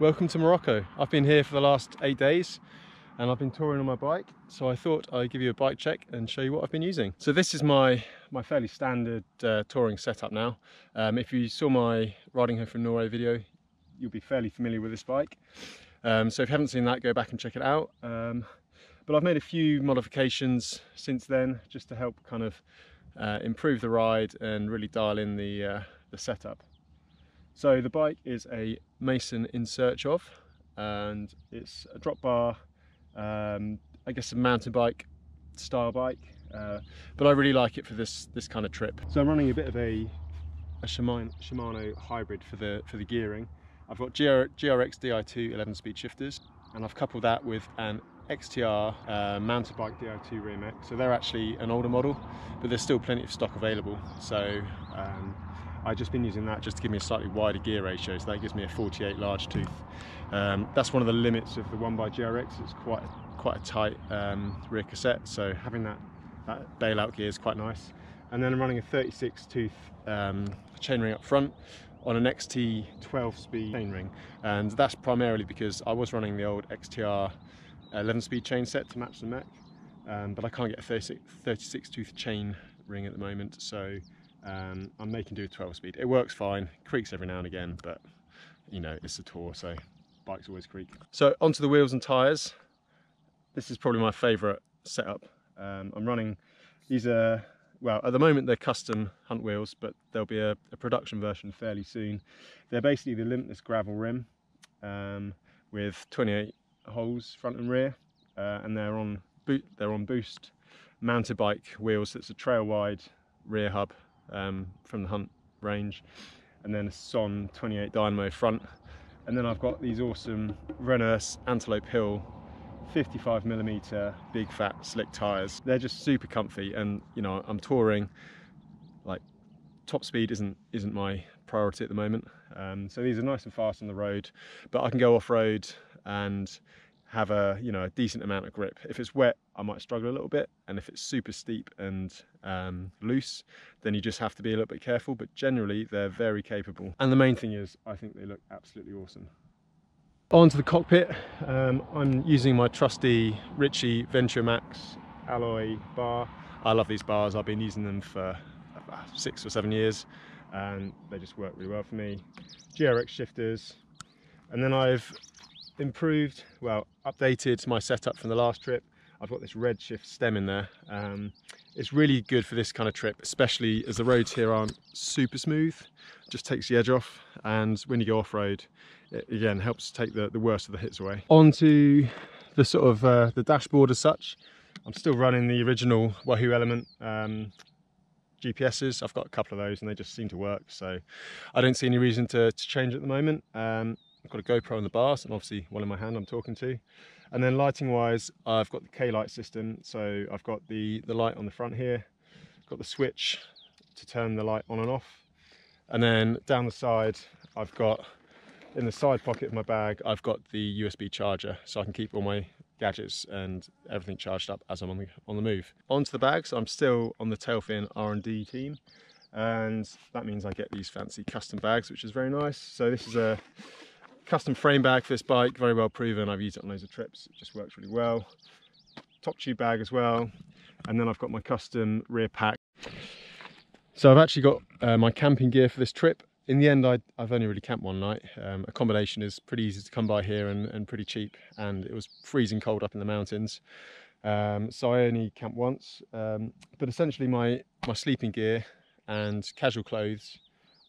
welcome to Morocco. I've been here for the last eight days and I've been touring on my bike so I thought I'd give you a bike check and show you what I've been using. So this is my my fairly standard uh, touring setup now. Um, if you saw my riding home from Norway video you'll be fairly familiar with this bike. Um, so if you haven't seen that go back and check it out. Um, but I've made a few modifications since then just to help kind of uh, improve the ride and really dial in the, uh, the setup. So the bike is a Mason InSearchOf and it's a drop bar um, I guess a mountain bike style bike uh, but I really like it for this this kind of trip. So I'm running a bit of a a Shimano, Shimano hybrid for the for the gearing. I've got GR, GRX Di2 11 speed shifters and I've coupled that with an XTR uh, mountain bike Di2 rear mech. So they're actually an older model but there's still plenty of stock available. So um, I've just been using that just to give me a slightly wider gear ratio, so that gives me a 48 large tooth. Um, that's one of the limits of the one by GRX. It's quite a, quite a tight um, rear cassette, so having that, that bailout gear is quite nice. And then I'm running a 36 tooth um, chainring up front on an XT 12 speed chainring, and that's primarily because I was running the old XTR 11 speed chain set to match the mech, um, but I can't get a 36, 36 tooth chain ring at the moment, so um, I'm making do a 12 speed. It works fine, creaks every now and again, but you know, it's a tour, so bikes always creak. So onto the wheels and tyres. This is probably my favourite setup. Um, I'm running, these are, well, at the moment they're custom Hunt wheels, but there'll be a, a production version fairly soon. They're basically the limitless gravel rim um, with 28 holes front and rear, uh, and they're on boot, they're on boost mounted bike wheels. It's a trail wide rear hub um, from the Hunt range. And then a Son 28 Dynamo front. And then I've got these awesome Rene Herse Antelope Hill 55 millimeter big fat slick tires. They're just super comfy and you know I'm touring like top speed isn't isn't my priority at the moment. Um, so these are nice and fast on the road but I can go off-road and have a you know a decent amount of grip. If it's wet, I might struggle a little bit, and if it's super steep and um, loose, then you just have to be a little bit careful. But generally, they're very capable. And the main thing is, I think they look absolutely awesome. Onto the cockpit, um, I'm using my trusty Ritchey Venture Max alloy bar. I love these bars. I've been using them for six or seven years, and they just work really well for me. GRX shifters, and then I've improved, well, updated my setup from the last trip. I've got this Redshift stem in there. Um, it's really good for this kind of trip, especially as the roads here aren't super smooth. Just takes the edge off. And when you go off-road, it again helps take the, the worst of the hits away. Onto the sort of uh, the dashboard as such. I'm still running the original Wahoo Element um, GPSs. I've got a couple of those and they just seem to work. So I don't see any reason to, to change at the moment. Um, I've got a GoPro on the bars and obviously one in my hand I'm talking to. And then lighting wise, I've got the Klite system. So I've got the, the light on the front here, got the switch to turn the light on and off. And then down the side, I've got, in the side pocket of my bag, I've got the USB charger so I can keep all my gadgets and everything charged up as I'm on the, on the move. Onto the bags, I'm still on the Tailfin R&D team and that means I get these fancy custom bags which is very nice. So this is a Custom frame bag for this bike, very well proven. I've used it on loads of trips. It just works really well. Top tube bag as well. And then I've got my custom rear pack. So I've actually got uh, my camping gear for this trip. In the end, I, have only really camped one night. Um, accommodation is pretty easy to come by here and, and, pretty cheap. And it was freezing cold up in the mountains. Um, so I only camped once. Um, but essentially my, my sleeping gear and casual clothes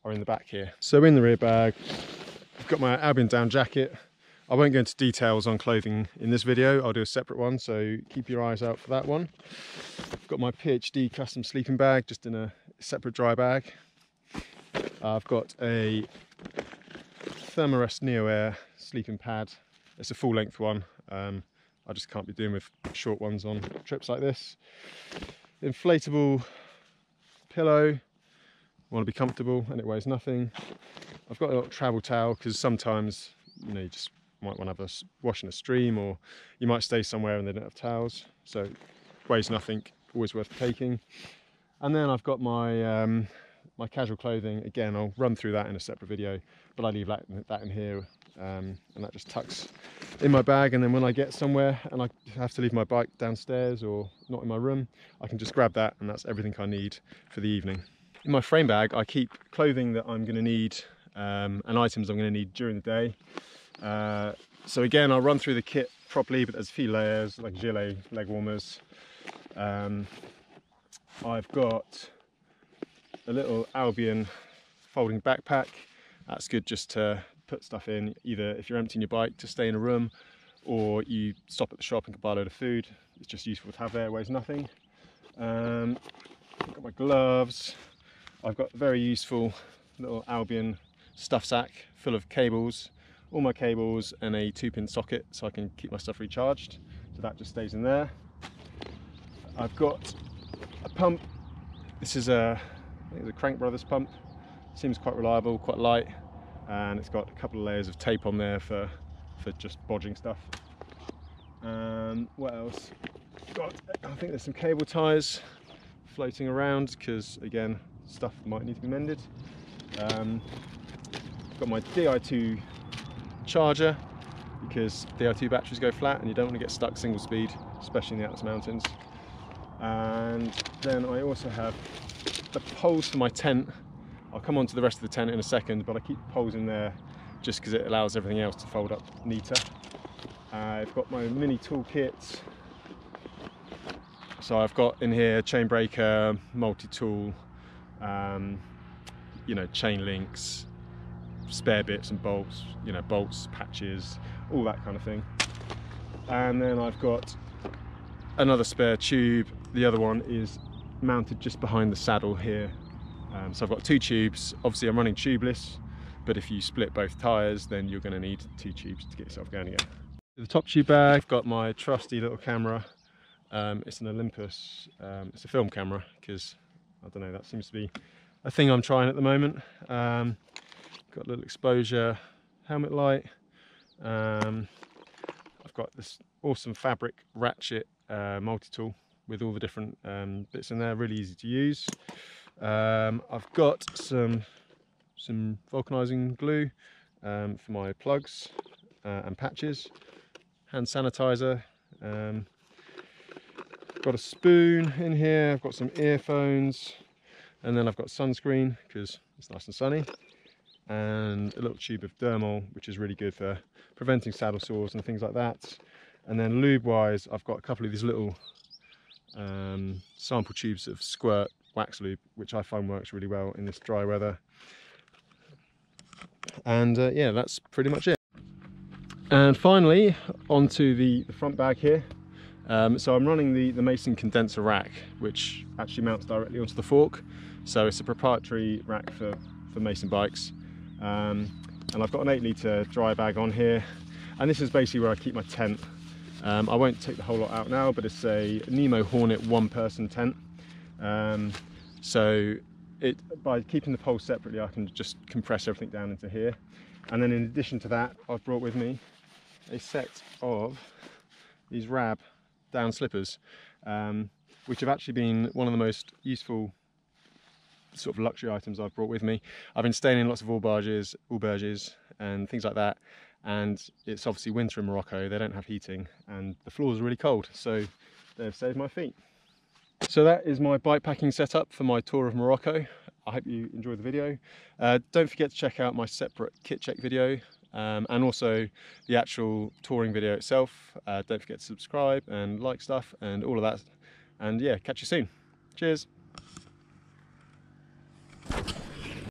are in the back here. So in the rear bag, I've got my Albion down jacket. I won't go into details on clothing in this video. I'll do a separate one, so keep your eyes out for that one. I've got my PHD custom sleeping bag, just in a separate dry bag. I've got a Thermarest Neo Air sleeping pad. It's a full length one. Um, I just can't be doing with short ones on trips like this. Inflatable pillow. Want to be comfortable and it weighs nothing. I've got a little travel towel because sometimes you know you just might want to have a wash in a stream or you might stay somewhere and they don't have towels so weighs nothing always worth taking and then I've got my um, my casual clothing, again, I'll run through that in a separate video, but I leave that, that in here um, and that just tucks in my bag. And then when I get somewhere and I have to leave my bike downstairs or not in my room, I can just grab that and that's everything I need for the evening. In my frame bag, I keep clothing that I'm gonna need um, and items I'm gonna need during the day. Uh, so again, I'll run through the kit properly, but there's a few layers like gilet, leg warmers. Um, I've got a little Albion folding backpack. That's good just to put stuff in, either if you're emptying your bike to stay in a room or you stop at the shop and can buy a load of food. It's just useful to have there, weighs nothing. Um, got my gloves. I've got a very useful little Albion stuff sack full of cables, all my cables and a two pin socket so I can keep my stuff recharged. So that just stays in there. I've got a pump. This is a, I think it's a Crank Brothers pump. Seems quite reliable, quite light and it's got a couple of layers of tape on there for for just bodging stuff and what else got I think there's some cable ties floating around because again stuff might need to be mended um, got my Di2 charger because Di2 batteries go flat and you don't want to get stuck single speed especially in the Atlas Mountains and then I also have the poles for my tent I'll come on to the rest of the tent in a second, but I keep poles in there just because it allows everything else to fold up neater. I've got my mini toolkit. So I've got in here chain breaker, multi-tool, um, you know, chain links, spare bits and bolts, you know, bolts, patches, all that kind of thing. And then I've got another spare tube. The other one is mounted just behind the saddle here um, so I've got two tubes. Obviously I'm running tubeless, but if you split both tyres, then you're gonna need two tubes to get yourself going again. The top tube bag, I've got my trusty little camera. Um, it's an Olympus, um, it's a film camera, because I don't know, that seems to be a thing I'm trying at the moment. Um, got a little Exposure helmet light. Um, I've got this awesome Fabric ratchet uh, multi-tool with all the different um, bits in there, really easy to use. Um, I've got some some vulcanizing glue um, for my plugs uh, and patches, hand sanitizer, um, got a spoon in here, I've got some earphones, and then I've got sunscreen because it's nice and sunny, and a little tube of dermal, which is really good for preventing saddle sores and things like that. And then lube wise, I've got a couple of these little um, sample tubes of Squirt wax lube, which I find works really well in this dry weather. And uh, yeah, that's pretty much it. And finally, onto the, the front bag here. Um, so I'm running the, the Mason Condenser rack, which actually mounts directly onto the fork. So it's a proprietary rack for, for Mason bikes. Um, and I've got an eight litre dry bag on here. And this is basically where I keep my tent. Um, I won't take the whole lot out now, but it's a Nemo Hornet one person tent. Um, so it, by keeping the poles separately, I can just compress everything down into here. And then in addition to that, I've brought with me a set of these Rab down slippers, um, which have actually been one of the most useful sort of luxury items I've brought with me. I've been staying in lots of auberges, auberges and things like that. And it's obviously winter in Morocco, they don't have heating and the floors are really cold. So they've saved my feet. So that is my bike packing setup for my tour of Morocco. I hope you enjoyed the video. Uh, don't forget to check out my separate kit check video um, and also the actual touring video itself. Uh, don't forget to subscribe and like stuff and all of that. And yeah, catch you soon. Cheers.